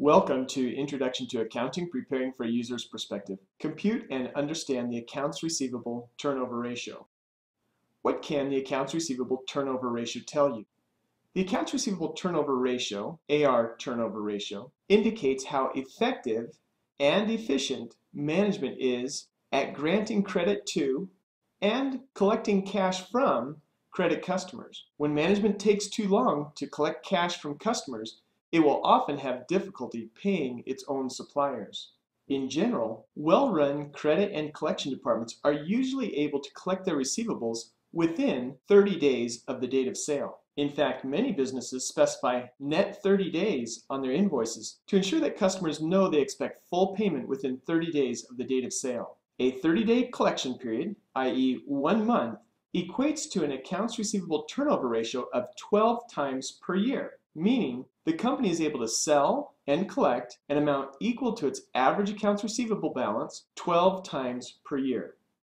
Welcome to Introduction to Accounting Preparing for a User's Perspective. Compute and understand the accounts receivable turnover ratio. What can the accounts receivable turnover ratio tell you? The accounts receivable turnover ratio, AR turnover ratio, indicates how effective and efficient management is at granting credit to and collecting cash from credit customers. When management takes too long to collect cash from customers, it will often have difficulty paying its own suppliers. In general, well-run credit and collection departments are usually able to collect their receivables within 30 days of the date of sale. In fact, many businesses specify net 30 days on their invoices to ensure that customers know they expect full payment within 30 days of the date of sale. A 30-day collection period, i.e. one month, equates to an accounts receivable turnover ratio of 12 times per year, meaning the company is able to sell and collect an amount equal to its average accounts receivable balance 12 times per year.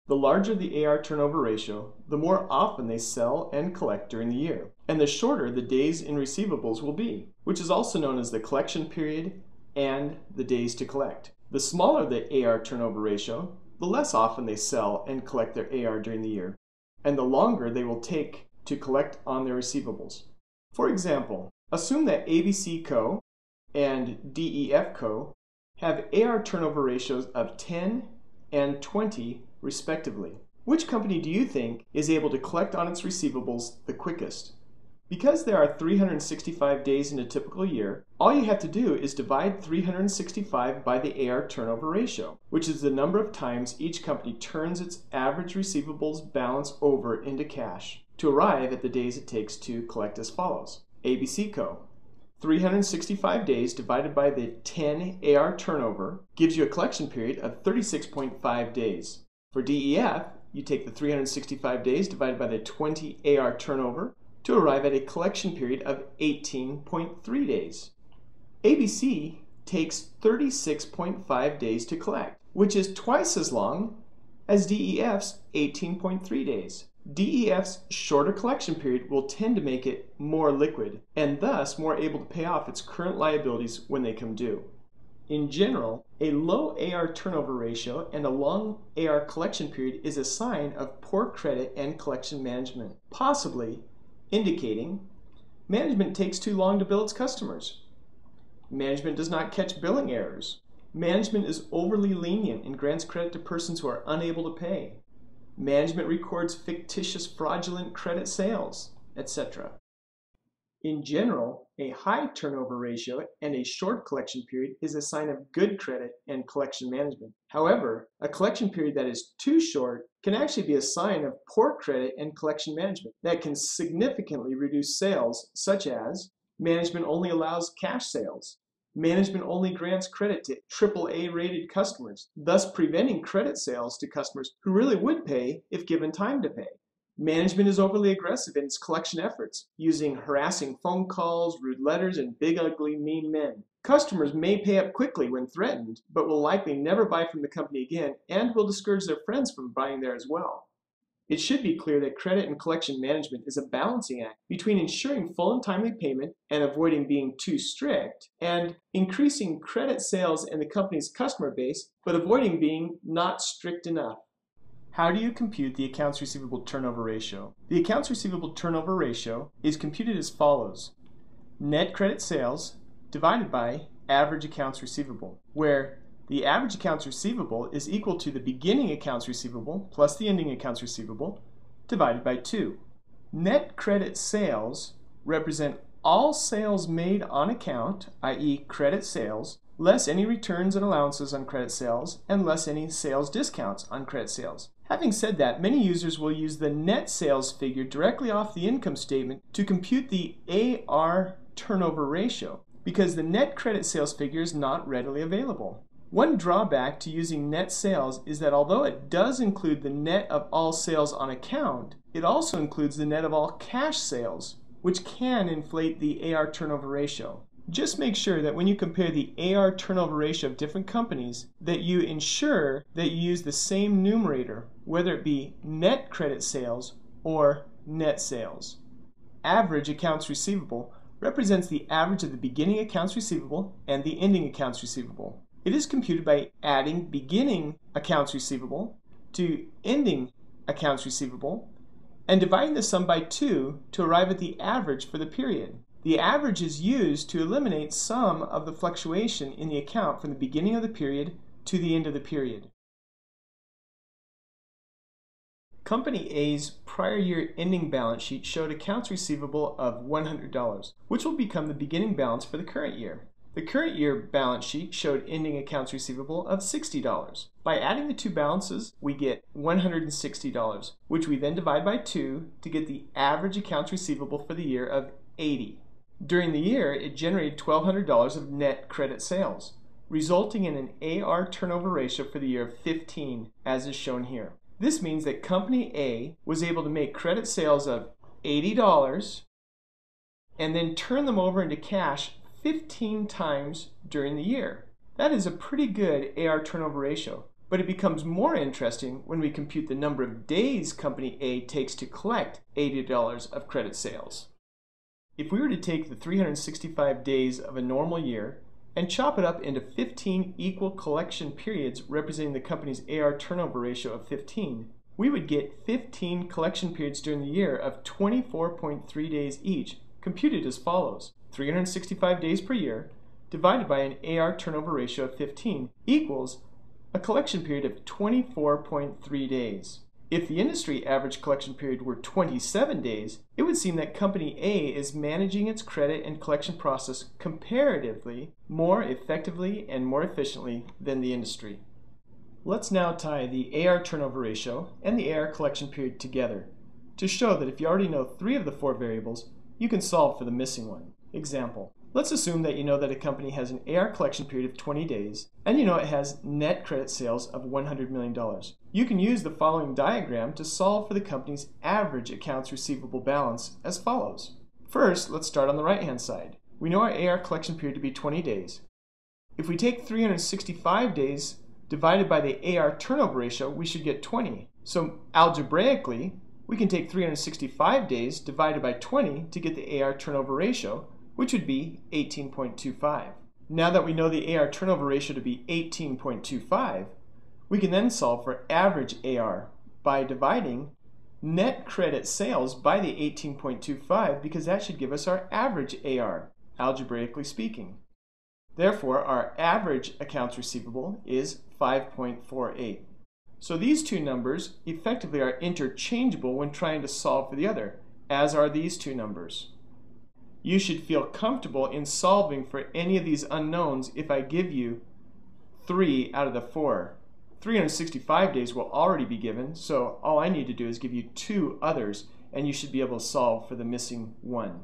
The larger the AR turnover ratio, the more often they sell and collect during the year, and the shorter the days in receivables will be, which is also known as the collection period and the days to collect. The smaller the AR turnover ratio, the less often they sell and collect their AR during the year, and the longer they will take to collect on their receivables. For example, Assume that ABC Co. and DEF Co. have AR turnover ratios of 10 and 20 respectively. Which company do you think is able to collect on its receivables the quickest? Because there are 365 days in a typical year, all you have to do is divide 365 by the AR turnover ratio, which is the number of times each company turns its average receivables balance over into cash, to arrive at the days it takes to collect as follows. ABC Co. 365 days divided by the 10 AR turnover gives you a collection period of 36.5 days. For DEF, you take the 365 days divided by the 20 AR turnover to arrive at a collection period of 18.3 days. ABC takes 36.5 days to collect, which is twice as long as DEF's 18.3 days. DEF's shorter collection period will tend to make it more liquid and thus more able to pay off its current liabilities when they come due. In general, a low AR turnover ratio and a long AR collection period is a sign of poor credit and collection management, possibly indicating management takes too long to bill its customers. Management does not catch billing errors. Management is overly lenient and grants credit to persons who are unable to pay. Management records fictitious fraudulent credit sales, etc. In general, a high turnover ratio and a short collection period is a sign of good credit and collection management. However, a collection period that is too short can actually be a sign of poor credit and collection management that can significantly reduce sales, such as management only allows cash sales, management only grants credit to AAA rated customers, thus preventing credit sales to customers who really would pay if given time to pay. Management is overly aggressive in its collection efforts, using harassing phone calls, rude letters, and big ugly mean men. Customers may pay up quickly when threatened, but will likely never buy from the company again and will discourage their friends from buying there as well. It should be clear that credit and collection management is a balancing act between ensuring full and timely payment and avoiding being too strict, and increasing credit sales and the company's customer base, but avoiding being not strict enough. How do you compute the accounts receivable turnover ratio? The accounts receivable turnover ratio is computed as follows. Net credit sales divided by average accounts receivable, where the average accounts receivable is equal to the beginning accounts receivable plus the ending accounts receivable divided by 2. Net credit sales represent all sales made on account, i.e. credit sales, less any returns and allowances on credit sales, and less any sales discounts on credit sales. Having said that, many users will use the net sales figure directly off the income statement to compute the AR turnover ratio because the net credit sales figure is not readily available. One drawback to using net sales is that although it does include the net of all sales on account, it also includes the net of all cash sales, which can inflate the AR turnover ratio. Just make sure that when you compare the AR turnover ratio of different companies that you ensure that you use the same numerator, whether it be net credit sales or net sales. Average accounts receivable represents the average of the beginning accounts receivable and the ending accounts receivable. It is computed by adding beginning accounts receivable to ending accounts receivable and dividing the sum by 2 to arrive at the average for the period. The average is used to eliminate some of the fluctuation in the account from the beginning of the period to the end of the period. Company A's prior year ending balance sheet showed accounts receivable of $100, which will become the beginning balance for the current year. The current year balance sheet showed ending accounts receivable of $60. By adding the two balances, we get $160, which we then divide by 2 to get the average accounts receivable for the year of 80. During the year, it generated $1,200 of net credit sales, resulting in an AR turnover ratio for the year of 15, as is shown here. This means that Company A was able to make credit sales of $80 and then turn them over into cash 15 times during the year. That is a pretty good AR turnover ratio, but it becomes more interesting when we compute the number of days Company A takes to collect $80 of credit sales. If we were to take the 365 days of a normal year and chop it up into 15 equal collection periods representing the company's AR turnover ratio of 15, we would get 15 collection periods during the year of 24.3 days each, computed as follows 365 days per year divided by an AR turnover ratio of 15 equals a collection period of 24.3 days. If the industry average collection period were 27 days, it would seem that Company A is managing its credit and collection process comparatively more effectively and more efficiently than the industry. Let's now tie the AR turnover ratio and the AR collection period together to show that if you already know three of the four variables, you can solve for the missing one. Example, Let's assume that you know that a company has an AR collection period of 20 days, and you know it has net credit sales of $100 million. You can use the following diagram to solve for the company's average accounts receivable balance as follows. First, let's start on the right-hand side. We know our AR collection period to be 20 days. If we take 365 days divided by the AR turnover ratio, we should get 20. So algebraically, we can take 365 days divided by 20 to get the AR turnover ratio, which would be 18.25. Now that we know the AR turnover ratio to be 18.25, we can then solve for average AR by dividing net credit sales by the 18.25 because that should give us our average AR, algebraically speaking. Therefore, our average accounts receivable is 5.48. So these two numbers effectively are interchangeable when trying to solve for the other, as are these two numbers you should feel comfortable in solving for any of these unknowns if I give you three out of the four. 365 days will already be given, so all I need to do is give you two others, and you should be able to solve for the missing one.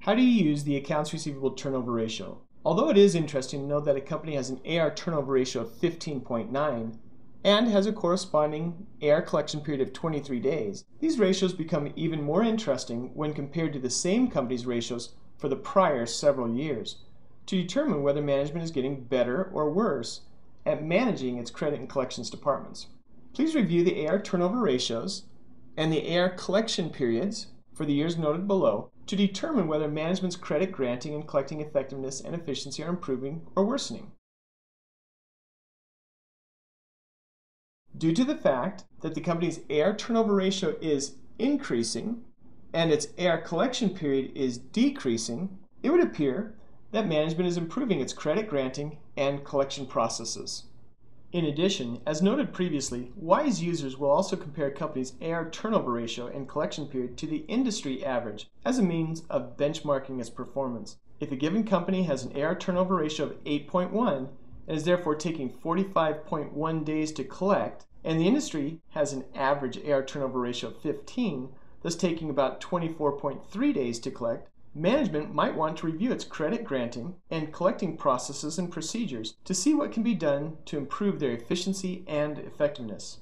How do you use the accounts receivable turnover ratio? Although it is interesting to know that a company has an AR turnover ratio of 15.9, and has a corresponding AR collection period of 23 days, these ratios become even more interesting when compared to the same company's ratios for the prior several years to determine whether management is getting better or worse at managing its credit and collections departments. Please review the AR turnover ratios and the AR collection periods for the years noted below to determine whether management's credit granting and collecting effectiveness and efficiency are improving or worsening. Due to the fact that the company's AR turnover ratio is increasing and its AR collection period is decreasing, it would appear that management is improving its credit granting and collection processes. In addition, as noted previously, wise users will also compare a company's AR turnover ratio and collection period to the industry average as a means of benchmarking its performance. If a given company has an AR turnover ratio of 8.1 and is therefore taking 45.1 days to collect, and the industry has an average AR turnover ratio of 15, thus taking about 24.3 days to collect, management might want to review its credit granting and collecting processes and procedures to see what can be done to improve their efficiency and effectiveness.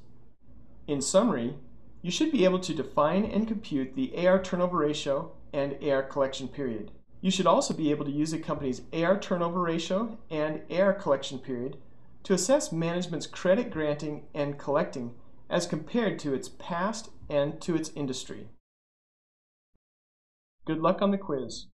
In summary, you should be able to define and compute the AR turnover ratio and AR collection period. You should also be able to use a company's AR turnover ratio and AR collection period to assess management's credit granting and collecting as compared to its past and to its industry. Good luck on the quiz.